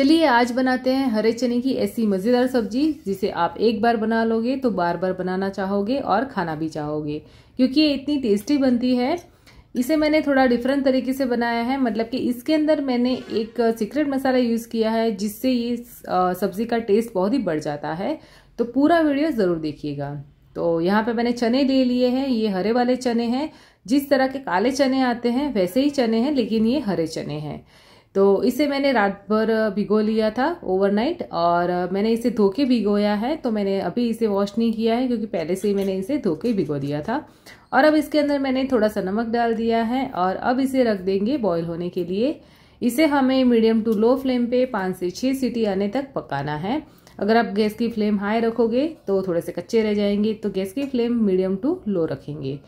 चलिए, आज बनाते हैं हरे चने की ऐसी मज़ेदार सब्ज़ी, जिसे आप एक बार बना लोगे तो बार बार बनाना चाहोगे और खाना भी चाहोगे, क्योंकि ये इतनी टेस्टी बनती है। इसे मैंने थोड़ा डिफरेंट तरीके से बनाया है मतलब कि इसके अंदर मैंने एक सीक्रेट मसाला यूज़ किया है, जिससे ये सब्ज़ी का टेस्ट बहुत ही बढ़ जाता है। तो पूरा वीडियो ज़रूर देखिएगा। तो यहाँ पे मैंने चने ले लिए हैं, ये हरे वाले चने हैं। जिस तरह के काले चने आते हैं, वैसे ही चने हैं, लेकिन ये हरे चने हैं। तो इसे मैंने रात भर भिगो लिया था ओवरनाइट और मैंने इसे धोके भिगोया है। तो मैंने अभी इसे वॉश नहीं किया है क्योंकि पहले से ही मैंने इसे धोके भिगो दिया था। और अब इसके अंदर मैंने थोड़ा सा नमक डाल दिया है और अब इसे रख देंगे बॉयल होने के लिए। इसे हमें मीडियम टू लो फ्लेम पे पाँच से छः सीटी आने तक पकाना है। अगर आप गैस की फ्लेम हाई रखोगे तो थोड़े से कच्चे रह जाएँगे तो गैस की फ्लेम मीडियम टू लो रखेंगे।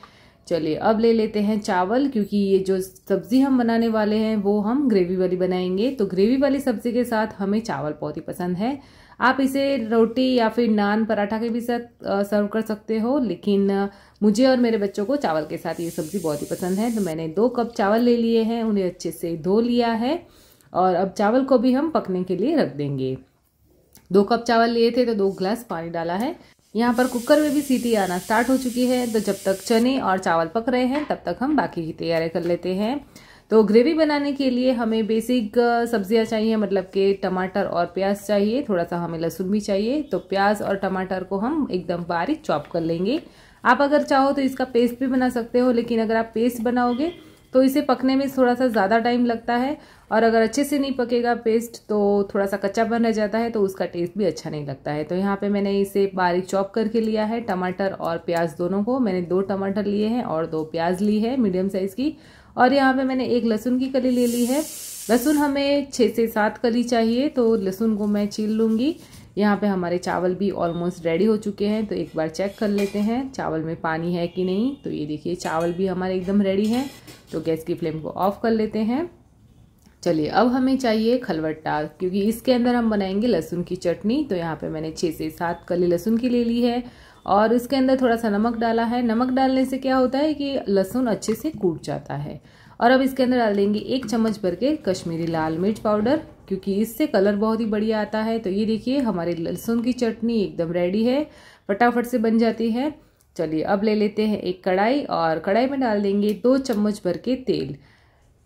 चलिए, अब ले लेते हैं चावल, क्योंकि ये जो सब्ज़ी हम बनाने वाले हैं, वो हम ग्रेवी वाली बनाएँगे। तो ग्रेवी वाली सब्ज़ी के साथ हमें चावल बहुत ही पसंद है। आप इसे रोटी या फिर नान पराठा के भी साथ सर्व कर सकते हो, लेकिन मुझे और मेरे बच्चों को चावल के साथ ये सब्ज़ी बहुत ही पसंद है। तो मैंने दो कप चावल ले लिए हैं, उन्हें अच्छे से धो लिया है, और अब चावल को भी हम पकने के लिए रख देंगे। दो कप चावल लिए थे तो दो ग्लास पानी डाला है। यहाँ पर कुकर में भी सीटी आना स्टार्ट हो चुकी है। तो जब तक चने और चावल पक रहे हैं, तब तक हम बाकी की तैयारी कर लेते हैं। तो ग्रेवी बनाने के लिए हमें बेसिक सब्ज़ियाँ चाहिए मतलब कि टमाटर और प्याज चाहिए थोड़ा सा हमें लहसुन भी चाहिए। तो प्याज और टमाटर को हम एकदम बारीक चॉप कर लेंगे। आप अगर चाहो तो इसका पेस्ट भी बना सकते हो, लेकिन अगर आप पेस्ट बनाओगे तो इसे पकने में थोड़ा सा ज़्यादा टाइम लगता है और अगर अच्छे से नहीं पकेगा पेस्ट तो थोड़ा सा कच्चा बन रह जाता है तो उसका टेस्ट भी अच्छा नहीं लगता है। तो यहाँ पे मैंने इसे बारीक चॉप करके लिया है, टमाटर और प्याज दोनों को। मैंने दो टमाटर लिए हैं और दो प्याज ली है मीडियम साइज़ की। और यहाँ पे मैंने एक लहसुन की कली ले ली है। लहसुन हमें छः से सात कली चाहिए तो लहसुन को मैं छील लूँगी। यहाँ पे हमारे चावल भी ऑलमोस्ट रेडी हो चुके हैं तो एक बार चेक कर लेते हैं, चावल में पानी है कि नहीं? तो ये देखिए, चावल भी हमारे एकदम रेडी हैं तो गैस की फ्लेम को ऑफ़ कर लेते हैं। चलिए, अब हमें चाहिए खलवट्टा क्योंकि इसके अंदर हम बनाएँगे लहसुन की चटनी तो यहाँ पे मैंने छः से सात कली लहसुन की ले ली है, और इसके अंदर थोड़ा सा नमक डाला है। नमक डालने से क्या होता है कि लहसुन अच्छे से कूट जाता है, और अब इसके अंदर डाल देंगे एक चम्मच भर के कश्मीरी लाल मिर्च पाउडर क्योंकि इससे कलर बहुत ही बढ़िया आता है। तो ये देखिए, हमारे लहसुन की चटनी एकदम रेडी है, फटाफट से बन जाती है। चलिए, अब ले लेते हैं एक कढ़ाई और कढ़ाई में डाल देंगे दो चम्मच भर के तेल।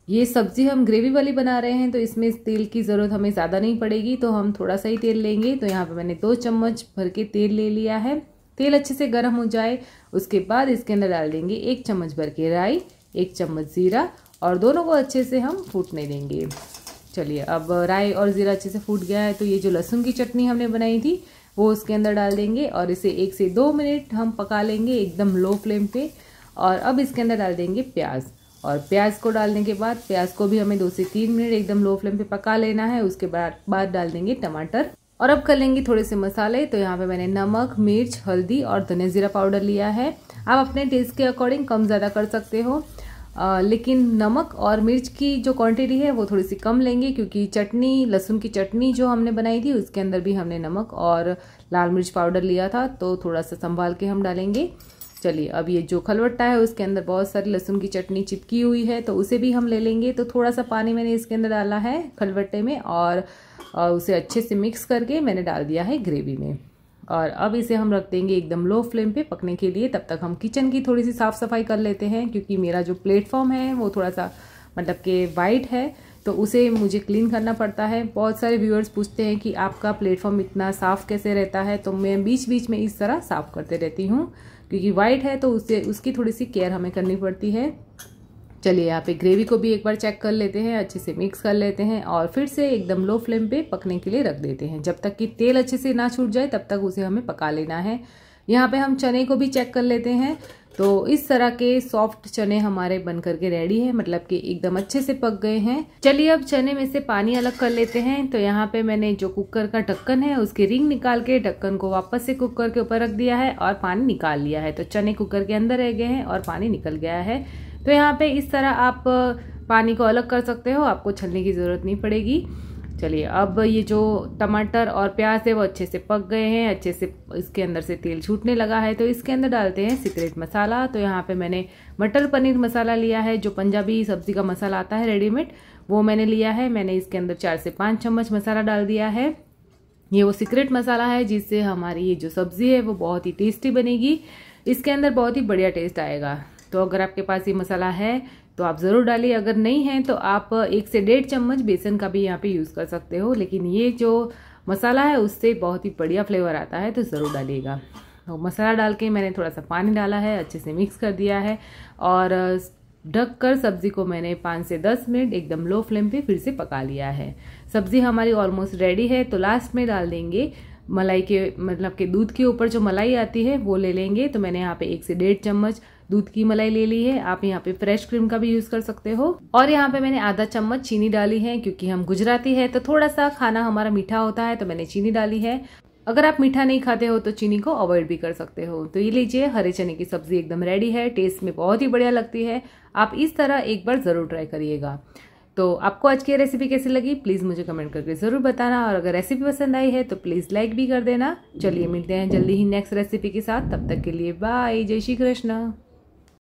ये सब्ज़ी हम ग्रेवी वाली बना रहे हैं तो इसमें तेल की ज़रूरत हमें ज़्यादा नहीं पड़ेगी। तो हम थोड़ा सा ही तेल लेंगे। तो यहाँ पे मैंने दो चम्मच भर के तेल ले लिया है। तेल अच्छे से गर्म हो जाए, उसके बाद इसके अंदर डाल देंगे एक चम्मच भर के राई, एक चम्मच ज़ीरा और दोनों को अच्छे से हम फूटने देंगे। चलिए, अब राई और ज़ीरा अच्छे से फूट गया है तो ये जो लहसुन की चटनी हमने बनाई थी, वो उसके अंदर डाल देंगे और इसे एक से दो मिनट हम पका लेंगे एकदम लो फ्लेम पे और अब इसके अंदर डाल देंगे प्याज और प्याज को डालने के बाद, प्याज को भी हमें दो से तीन मिनट एकदम लो फ्लेम पे पका लेना है, उसके बाद बाद डाल देंगे टमाटर और अब कर लेंगे थोड़े से मसाले तो यहाँ पे मैंने नमक, मिर्च, हल्दी और धनिया जीरा पाउडर लिया है। आप अपने टेस्ट के अकॉर्डिंग कम ज़्यादा कर सकते हो। आ, लेकिन नमक और मिर्च की जो क्वांटिटी है वो थोड़ी सी कम लेंगे क्योंकि चटनी लहसुन की चटनी जो हमने बनाई थी उसके अंदर भी हमने नमक और लाल मिर्च पाउडर लिया था तो थोड़ा सा संभाल के हम डालेंगे। चलिए अब ये जो खलवट्टा है उसके अंदर बहुत सारी लहसुन की चटनी चिपकी हुई है तो उसे भी हम ले लेंगे। तो थोड़ा सा पानी मैंने इसके अंदर डाला है खलवट्टे में और, उसे अच्छे से मिक्स करके मैंने डाल दिया है ग्रेवी में। और अब इसे हम रख देंगे एकदम लो फ्लेम पे पकने के लिए, तब तक हम किचन की थोड़ी सी साफ़ सफ़ाई कर लेते हैं, क्योंकि मेरा जो प्लेटफॉर्म है वो थोड़ा सा मतलब कि वाइट है तो उसे मुझे क्लीन करना पड़ता है। बहुत सारे व्यूअर्स पूछते हैं कि आपका प्लेटफॉर्म इतना साफ़ कैसे रहता है तो मैं बीच बीच में इस तरह साफ़ करते रहती हूँ, क्योंकि वाइट है तो उससे उसकी थोड़ी सी केयर हमें करनी पड़ती है। चलिए यहाँ पे ग्रेवी को भी एक बार चेक कर लेते हैं, अच्छे से मिक्स कर लेते हैं और फिर से एकदम लो फ्लेम पे पकने के लिए रख देते हैं। जब तक कि तेल अच्छे से ना छूट जाए, तब तक उसे हमें पका लेना है। यहाँ पे हम चने को भी चेक कर लेते हैं। तो इस तरह के सॉफ्ट चने हमारे बन करके रेडी है मतलब कि एकदम अच्छे से पक गए हैं। चलिए अब चने में से पानी अलग कर लेते हैं। तो यहाँ पे मैंने जो कुकर का ढक्कन है, उसकी रिंग निकाल के ढक्कन को वापस से कुकर के ऊपर रख दिया है और पानी निकाल लिया है। तो चने कुकर के अंदर रह गए हैं और पानी निकल गया है। तो यहाँ पे इस तरह आप पानी को अलग कर सकते हो, आपको छलने की ज़रूरत नहीं पड़ेगी। चलिए, अब ये जो टमाटर और प्याज है, वो अच्छे से पक गए हैं, अच्छे से इसके अंदर से तेल छूटने लगा है। तो इसके अंदर डालते हैं सीक्रेट मसाला। तो यहाँ पे मैंने मटर पनीर मसाला लिया है, जो पंजाबी सब्ज़ी का मसाला आता है, रेडीमेड, वो मैंने लिया है। मैंने इसके अंदर चार से पाँच चम्मच मसाला डाल दिया है। ये वो सीक्रेट मसाला है, जिससे हमारी ये जो सब्ज़ी है, वो बहुत ही टेस्टी बनेगी। इसके अंदर बहुत ही बढ़िया टेस्ट आएगा। तो अगर आपके पास ये मसाला है तो आप ज़रूर डालिए। अगर नहीं है तो आप एक से डेढ़ चम्मच बेसन का भी यहाँ पे यूज़ कर सकते हो। लेकिन ये जो मसाला है, उससे बहुत ही बढ़िया फ्लेवर आता है तो ज़रूर डालिएगा। तो मसाला डाल के मैंने थोड़ा सा पानी डाला है, अच्छे से मिक्स कर दिया है। और ढक कर सब्ज़ी को मैंने पाँच से दस मिनट एकदम लो फ्लेम पे फिर से पका लिया है। सब्ज़ी हमारी ऑलमोस्ट रेडी है तो लास्ट में डाल देंगे मलाई के मतलब के दूध के ऊपर जो मलाई आती है, वो ले लेंगे। तो मैंने यहाँ पे एक से डेढ़ चम्मच दूध की मलाई ले ली है। आप यहाँ पे फ्रेश क्रीम का भी यूज़ कर सकते हो। और यहाँ पे मैंने आधा चम्मच चीनी डाली है, क्योंकि हम गुजराती है तो थोड़ा सा खाना हमारा मीठा होता है तो मैंने चीनी डाली है। अगर आप मीठा नहीं खाते हो तो चीनी को अवॉइड भी कर सकते हो। तो ये लीजिए, हरे चने की सब्ज़ी एकदम रेडी है टेस्ट में बहुत ही बढ़िया लगती है। आप इस तरह एक बार ज़रूर ट्राई करिएगा। तो आपको आज की रेसिपी कैसी लगी? प्लीज़ मुझे कमेंट करके ज़रूर बताना। और अगर रेसिपी पसंद आई है तो प्लीज़ लाइक भी कर देना। चलिए मिलते हैं जल्दी ही नेक्स्ट रेसिपी के साथ। तब तक के लिए बाय जय श्री कृष्ण।